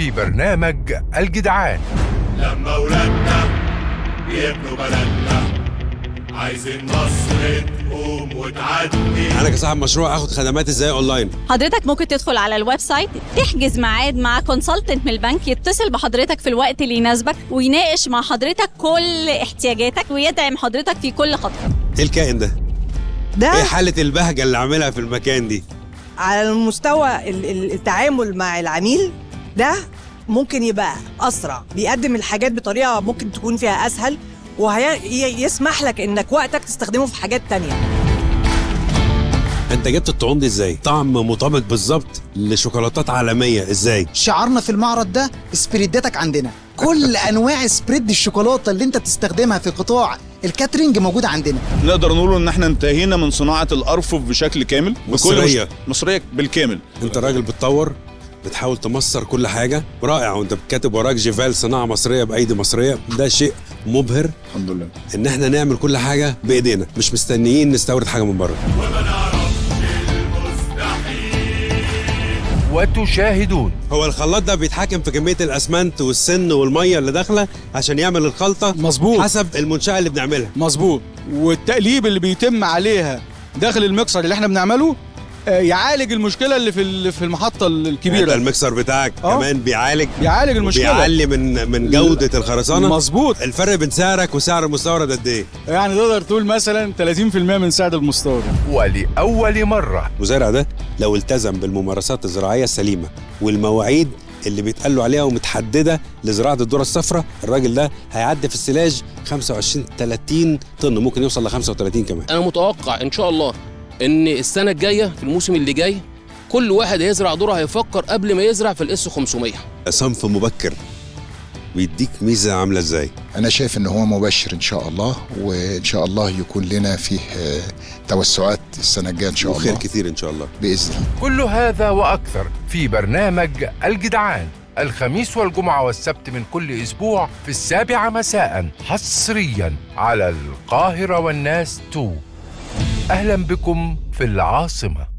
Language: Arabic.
في برنامج الجدعان. لما ولادنا يبنوا بلدنا عايزين مصر تقوم وتعدي. أنا كصاحب مشروع آخد خدمات إزاي أونلاين؟ حضرتك ممكن تدخل على ال website تحجز ميعاد مع consultant من البنك يتصل بحضرتك في الوقت اللي يناسبك ويناقش مع حضرتك كل احتياجاتك ويدعم حضرتك في كل خطوة. إيه الكائن ده؟ ده إيه حالة البهجة اللي عاملها في المكان دي؟ على المستوى ال- ال- التعامل مع العميل ده ممكن يبقى أسرع بيقدم الحاجات بطريقة ممكن تكون فيها أسهل ويسمح لك إنك وقتك تستخدمه في حاجات تانية. أنت جبت الطعوم دي إزاي؟ طعم مطابق بالظبط لشوكولاتات عالمية إزاي؟ شعارنا في المعرض ده سبريداتك عندنا. كل أنواع spread الشوكولاتة اللي أنت بتستخدمها في قطاع ال catering موجودة عندنا. نقدر نقول إن إحنا انتهينا من صناعة الأرفف بشكل كامل. مش... مصرية بالكامل. أنت راجل بتطور؟ بتحاول تمصر كل حاجة. رائع وانت كاتب وراك جيفال صناعة مصرية بأيدي مصرية. ده شيء مبهر. الحمد لله. إن إحنا نعمل كل حاجة بإيدينا. مش مستنيين نستورد حاجة من بره. وتشاهدون. هو الخلاط ده بيتحكم في كمية الأسمنت والسن والمية اللي داخلة عشان يعمل الخلطة مظبوط. حسب المنشأة اللي بنعملها. مظبوط. والتقليب اللي بيتم عليها داخل المكسر اللي إحنا بنعمله يعالج المشكلة اللي في ال- في المحطة الكبيرة المكسر بتاعك آه. كمان بيعالج؟ يعالج المشكلة. بيعلي من من جودة الخرسانة؟ مظبوط. الفرق بين سعرك وسعر المستورد قد إيه؟ يعني تقدر تقول مثلا 30% من سعر المستورد. ولأول مرة. المزارع ده لو التزم بالممارسات الزراعية السليمة والمواعيد اللي بيتقال له عليها ومتحددة لزراعة الذره الصفراء الراجل ده هيعدي في السلاج 25 30 طن ممكن يوصل ل 35 كمان. أنا متوقع إن شاء الله إن السنة الجاية في الموسم اللي جاي كل واحد هيزرع ذره هيفكر قبل ما يزرع في الإس 500 صنف مبكر بيديك ميزة عاملة إزاي؟ أنا شايف إن هو مبشر إن شاء الله وإن شاء الله يكون لنا فيه آه، توسعات السنة الجاية إن شاء وخير الله. كتير إن شاء الله. بإذن الله. كل هذا وأكثر في برنامج الجدعان الخميس والجمعة والسبت من كل أسبوع في السابعة مساء حصريا على القاهرة والناس 2 أهلا بكم في العاصمة.